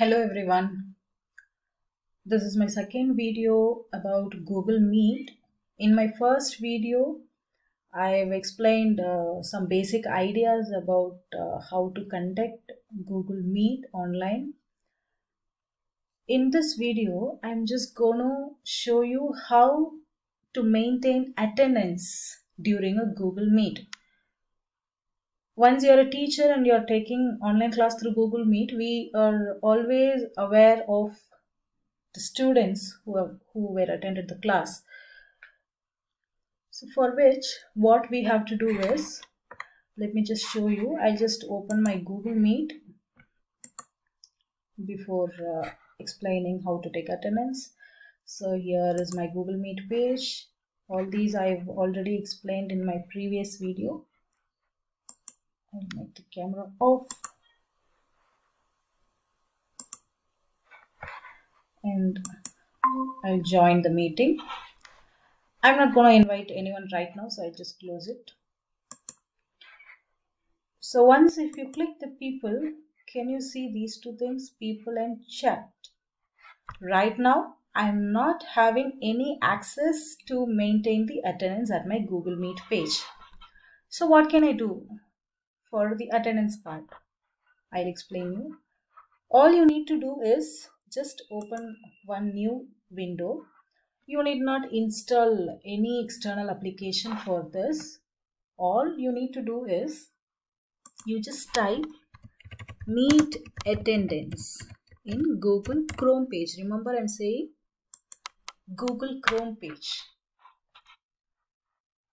Hello everyone. This is my second video about Google Meet. In my first video, I've explained uh, some basic ideas about uh, how to conduct Google Meet online. In this video, I'm just gonna show you how to maintain attendance during a Google Meet once you're a teacher and you're taking online class through google meet we are always aware of the students who have, who were attended the class. So for which what we have to do is let me just show you. I'll just open my google meet before uh, explaining how to take attendance. So here is my google meet page. All these i've already explained in my previous video I'll make the camera off and I'll join the meeting. I'm not going to invite anyone right now, so I'll just close it. So once if you click the people, can you see these two things, people and chat? Right now, I'm not having any access to maintain the attendance at my Google Meet page. So what can I do? For the attendance part. I'll explain you. All you need to do is just open one new window. You need not install any external application for this. All you need to do is you just type meet attendance in Google Chrome page. Remember I'm saying Google Chrome page.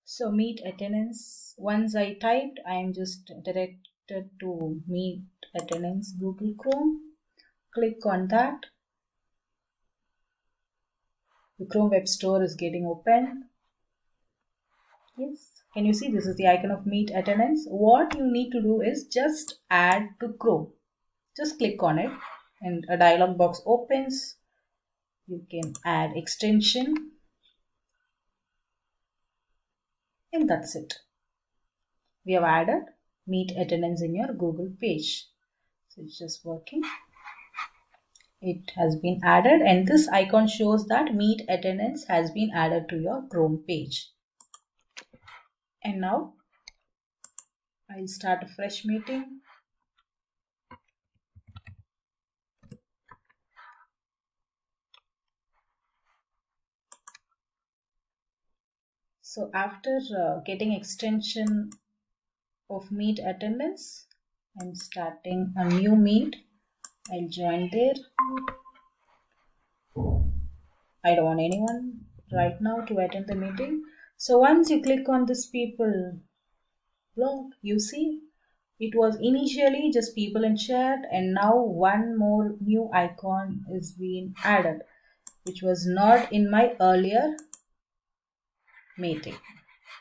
So meet attendance. Once I typed, I am just directed to meet attendance Google Chrome. Click on that. The Chrome Web Store is getting open. Yes. Can you see this is the icon of meet attendance? What you need to do is just add to Chrome. Just click on it and a dialog box opens. You can add extension and that's it. We have added meet attendance in your Google page. So it's just working. It has been added and this icon shows that meet attendance has been added to your Chrome page. And now I'll start a fresh meeting. So after uh, getting extension of meet attendance, I'm starting a new meet. I'll join there. I don't want anyone right now to attend the meeting. So once you click on this people blog, you see it was initially just people in chat and now one more new icon is being added which was not in my earlier meeting.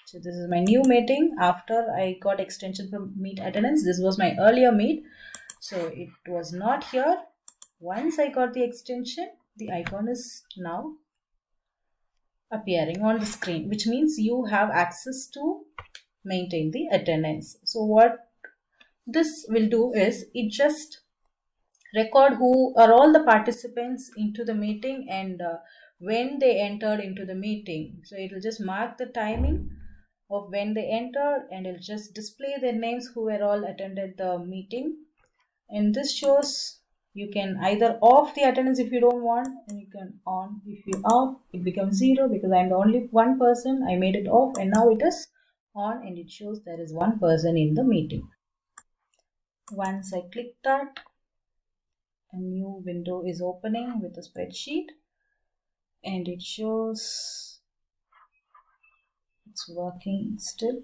So this is my new meeting after I got extension from meet attendance. This was my earlier meet. So it was not here. Once I got the extension, the icon is now appearing on the screen, which means you have access to maintain the attendance. So what this will do is it just record who are all the participants into the meeting and uh, when they entered into the meeting. So it will just mark the timing of when they entered and it'll just display their names who were all attended the meeting. And this shows you can either off the attendance if you don't want and you can on if you off it becomes zero because I'm the only one person I made it off and now it is on and it shows there is one person in the meeting. Once I click that a new window is opening with a spreadsheet and it shows it's working still.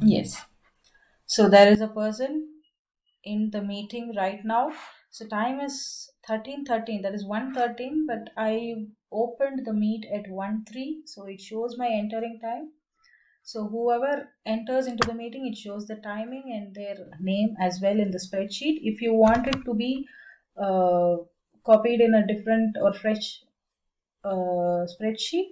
Yes. So there is a person in the meeting right now. So time is 13:13 that is 1:13 but I opened the meet at 1:3 so it shows my entering time. So whoever enters into the meeting it shows the timing and their name as well in the spreadsheet. If you want it to be uh, copied in a different or fresh uh, spreadsheet.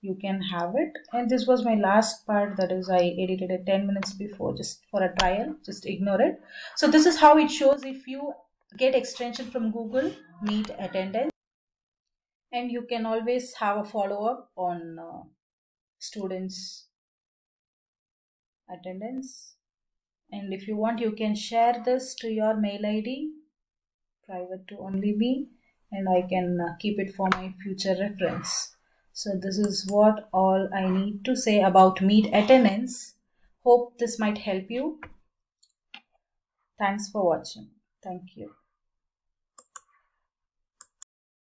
You can have it. And this was my last part that is i edited it 10 minutes before just for a trial just ignore it. So this is how it shows if you get extension from google meet attendance. And you can always have a follow-up on uh, students attendance. And if you want you can share this to your mail id private to only me and I can uh, keep it for my future reference. So this is what all I need to say about meet attendance. Hope this might help you. Thanks for watching. Thank you.